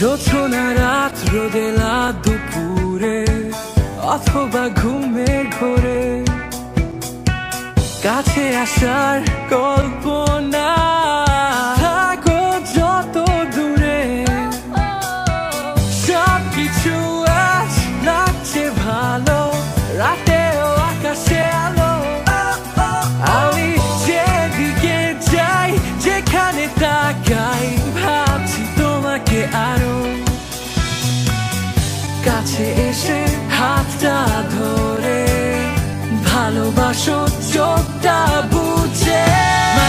জোছনা রাত রোদেলা দুপুরে অথবা ঘুমে ঘোরে কাছে আসার কল্পনা 把手就打不结。